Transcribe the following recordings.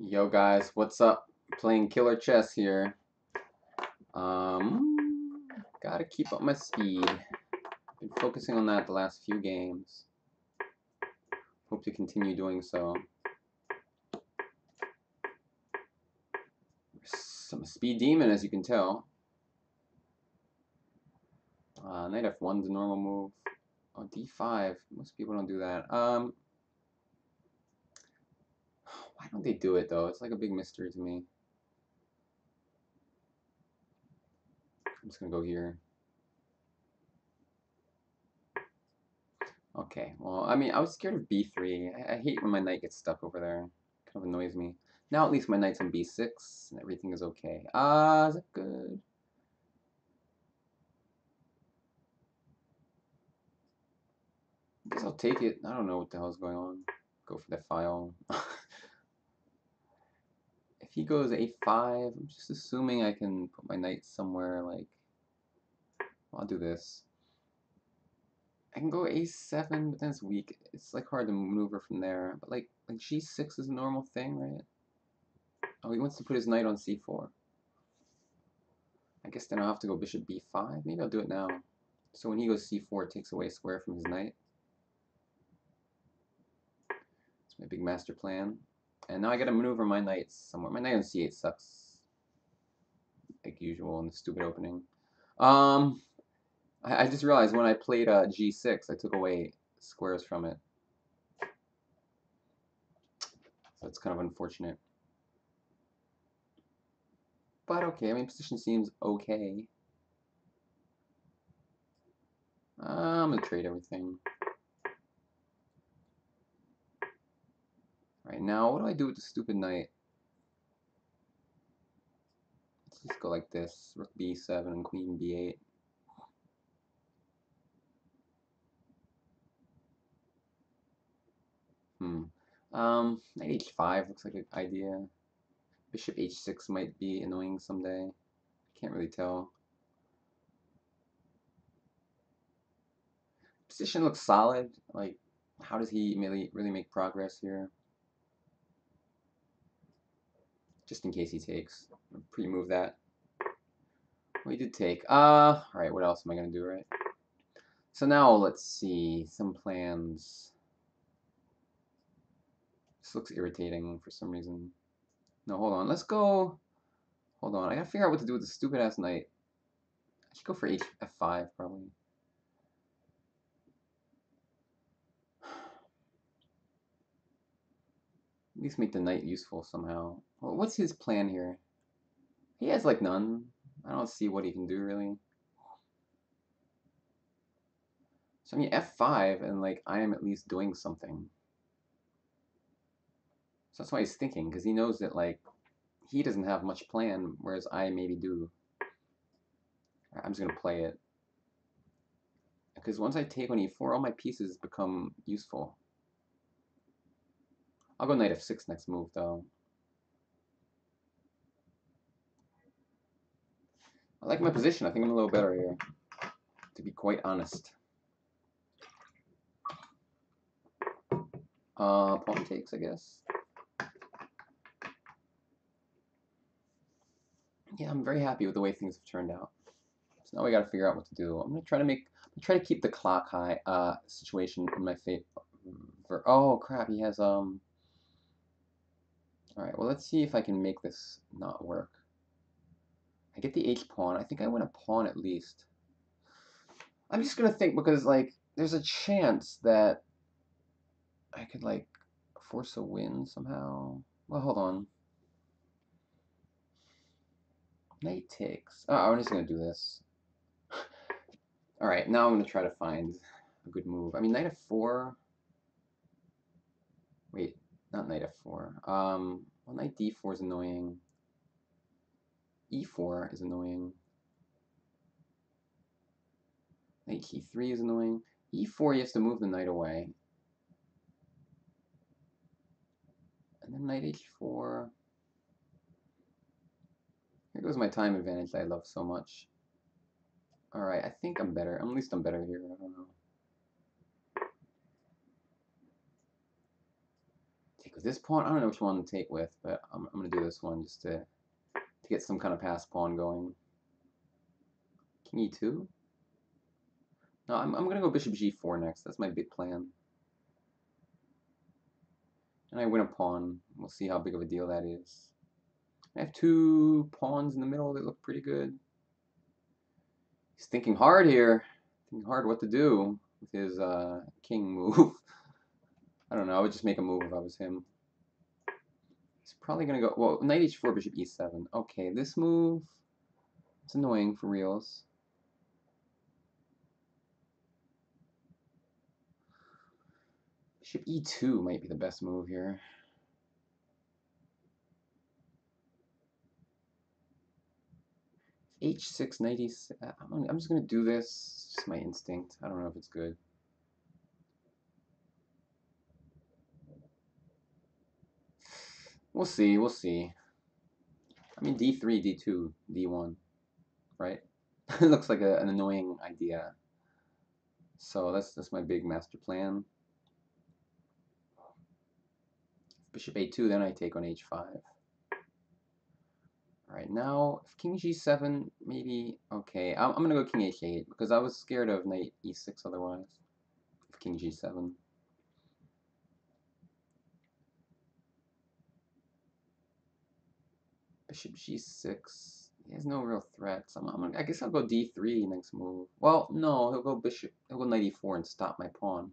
Yo guys, what's up? Playing KillerChess here. Um, gotta keep up my speed. Been focusing on that the last few games. Hope to continue doing so. A speed demon, as you can tell. Uh, knight f1 is a normal move. Oh, d5. Most people don't do that. Um, why don't they do it though? It's like a big mystery to me. I'm just gonna go here. Okay, well, I mean, I was scared of b3. I, I hate when my knight gets stuck over there. Kind of annoys me. Now at least my knight's on b6, and everything is okay. Ah, uh, is that good? I guess I'll take it. I don't know what the hell's going on. Go for the file. if he goes a5, I'm just assuming I can put my knight somewhere like... I'll do this. I can go a7, but then it's weak. It's like hard to maneuver from there. But like, like g6 is a normal thing, right? Oh, he wants to put his knight on c4. I guess then I'll have to go bishop b5. Maybe I'll do it now. So when he goes c4, it takes away a square from his knight. It's my big master plan. And now I gotta maneuver my knight somewhere. My knight on c8 sucks. Like usual in the stupid opening. Um, I, I just realized when I played uh, g6, I took away squares from it. So it's kind of unfortunate. But okay, I mean, position seems okay. I'm gonna trade everything. Right now, what do I do with the stupid knight? Let's just go like this. Rook b7 and queen b8. Hmm. Um, knight h5 looks like an idea. Bishop h6 might be annoying someday. Can't really tell. Position looks solid. Like, how does he really, really make progress here? Just in case he takes. Pre-move that. We did take. Uh, alright, what else am I going to do, right? So now, let's see. Some plans. This looks irritating for some reason. No, hold on. Let's go. Hold on. I gotta figure out what to do with the stupid ass knight. I should go for H F5 probably. At least make the knight useful somehow. What's his plan here? He has like none. I don't see what he can do really. So I mean F5 and like I am at least doing something. So that's why he's thinking, because he knows that, like, he doesn't have much plan, whereas I maybe do. I'm just going to play it. Because once I take on e4, all my pieces become useful. I'll go knight f6 next move, though. I like my position. I think I'm a little better here, to be quite honest. Uh, pawn takes, I guess. yeah, I'm very happy with the way things have turned out. So now we got to figure out what to do. I'm gonna try to make, I'm try to keep the clock high uh, situation in my favor. Oh crap, he has um. All right, well let's see if I can make this not work. I get the H pawn. I think I win a pawn at least. I'm just gonna think because like there's a chance that I could like force a win somehow. Well, hold on. Knight takes. Oh, I'm just going to do this. Alright, now I'm going to try to find a good move. I mean, knight f4. Wait, not knight f4. Um, well, knight d4 is annoying. e4 is annoying. Knight e3 is annoying. e4, you have to move the knight away. And then knight h4. Here goes my time advantage that I love so much. Alright, I think I'm better. At least I'm better here. I don't know. Take this pawn, I don't know which one to take with, but I'm, I'm going to do this one just to, to get some kind of pass pawn going. King e2? No, I'm, I'm going to go bishop g4 next. That's my big plan. And I win a pawn. We'll see how big of a deal that is. I have two pawns in the middle that look pretty good. He's thinking hard here. Thinking hard what to do with his uh, king move. I don't know. I would just make a move if I was him. He's probably going to go... Well, knight h4, bishop e7. Okay, this move... It's annoying for reals. Bishop e2 might be the best move here. h6, knight e6. Uh, I'm, I'm just going to do this. It's just my instinct. I don't know if it's good. We'll see, we'll see. I mean, d3, d2, d1, right? it looks like a, an annoying idea. So that's, that's my big master plan. Bishop a2, then I take on h5. Alright, now, if king g7, maybe, okay, I'm, I'm going to go king h8, because I was scared of knight e6 otherwise, if king g7. Bishop g6, he has no real threats. I'm, I'm, I guess I'll go d3 next move. Well, no, he'll go bishop, he'll go knight e4 and stop my pawn.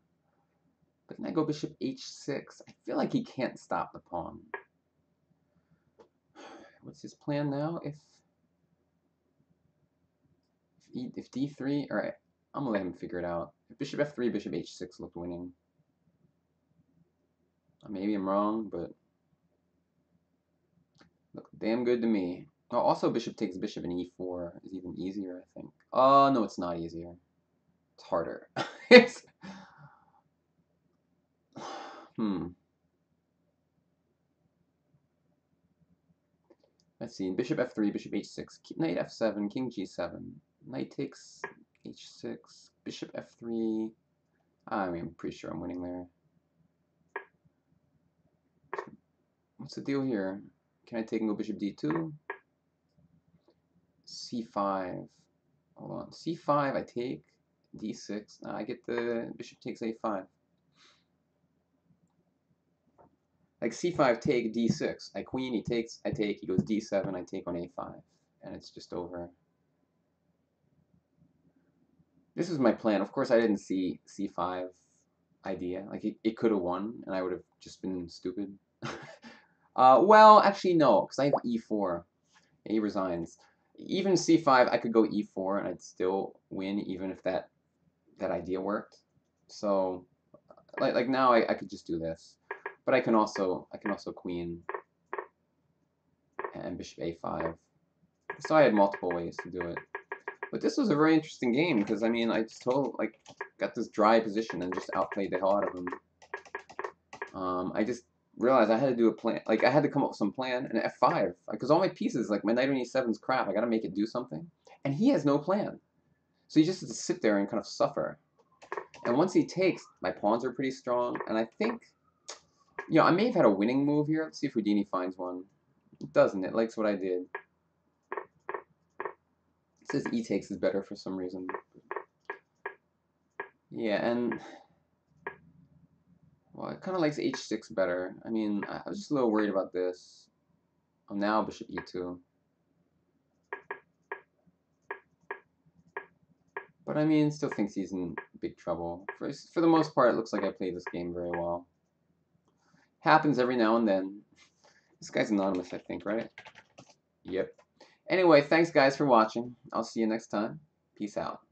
But then I go bishop h6. I feel like he can't stop the pawn. What's his plan now? If if, e, if d3, all right, I'm gonna let him figure it out. If bishop f3, bishop h6 looked winning. Maybe I'm wrong, but damn good to me. Oh, also bishop takes bishop and e4 is even easier, I think. Oh, no, it's not easier. It's harder. it's Hmm. Let's see. Bishop f3, bishop h6, knight f7, king g7. Knight takes h6, bishop f3. I mean, I'm pretty sure I'm winning there. What's the deal here? Can I take and go bishop d2? c5. Hold on. c5 I take. d6. Now I get the bishop takes a5. like c5 take d6. I queen, he takes, I take, he goes d7, I take on a5. And it's just over. This is my plan. Of course, I didn't see c5 idea. Like, it, it could have won, and I would have just been stupid. uh, well, actually, no, because I have e4. He resigns. Even c5, I could go e4, and I'd still win, even if that that idea worked. So, like, like now, I, I could just do this. But I can also I can also queen and bishop a5. So I had multiple ways to do it. But this was a very interesting game because I mean I just told like got this dry position and just outplayed the hell out of him. Um, I just realized I had to do a plan. Like I had to come up with some plan and f5 because all my pieces like my knight on e7 is crap. I got to make it do something, and he has no plan. So he just has to sit there and kind of suffer. And once he takes, my pawns are pretty strong, and I think you know, I may have had a winning move here. Let's see if Houdini finds one. It doesn't. It likes what I did. It says e takes is better for some reason. Yeah, and... Well, it kind of likes h6 better. I mean, I was just a little worried about this. Oh, now bishop e2. But I mean, still thinks he's in big trouble. For, for the most part, it looks like I played this game very well. Happens every now and then. This guy's anonymous, I think, right? Yep. Anyway, thanks guys for watching. I'll see you next time. Peace out.